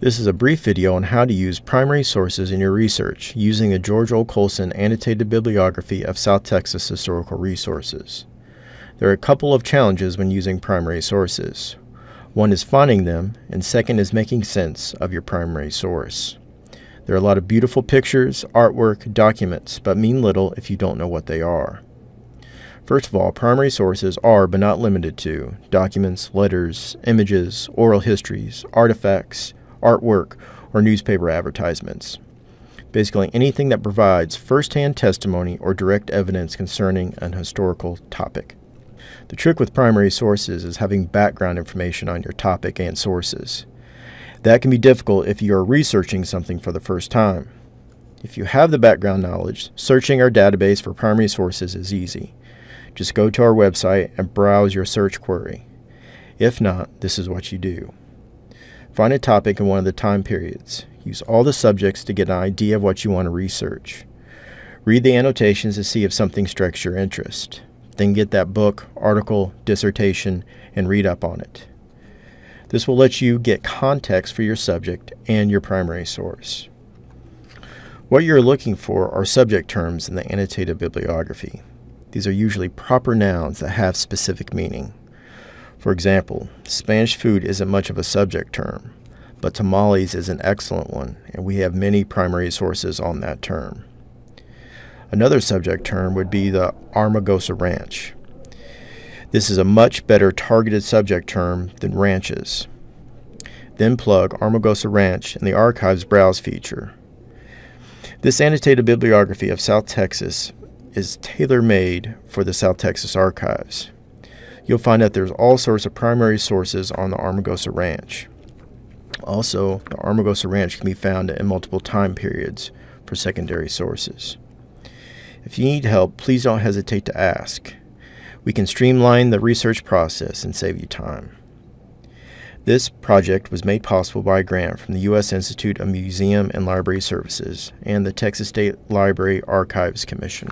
This is a brief video on how to use primary sources in your research using the George O. Coalson Annotated Bibliography of South Texas Historical Resources. There are a couple of challenges when using primary sources. One is finding them, and second is making sense of your primary source. There are a lot of beautiful pictures, artwork, documents, but mean little if you don't know what they are. First of all, primary sources are, but not limited to, documents, letters, images, oral histories, artifacts, artwork, or newspaper advertisements. Basically, anything that provides first-hand testimony or direct evidence concerning an historical topic. The trick with primary sources is having background information on your topic and sources. That can be difficult if you are researching something for the first time. If you have the background knowledge, searching our database for primary sources is easy. Just go to our website and browse your search query. If not, this is what you do. Find a topic in one of the time periods. Use all the subjects to get an idea of what you want to research. Read the annotations to see if something strikes your interest. Then get that book, article, dissertation, and read up on it. This will let you get context for your subject and your primary source. What you're looking for are subject terms in the annotated bibliography. These are usually proper nouns that have specific meaning. For example, Spanish food isn't much of a subject term, but tamales is an excellent one, and we have many primary sources on that term. Another subject term would be the Armagosa Ranch. This is a much better targeted subject term than ranches. Then plug Armagosa Ranch in the Archives Browse feature. This annotated bibliography of South Texas is tailor-made for the South Texas Archives. You'll find that there's all sorts of primary sources on the Armagosa Ranch. Also, the Armagosa Ranch can be found in multiple time periods for secondary sources. If you need help, please don't hesitate to ask. We can streamline the research process and save you time. This project was made possible by a grant from the U.S. Institute of Museum and Library Services and the Texas State Library Archives Commission.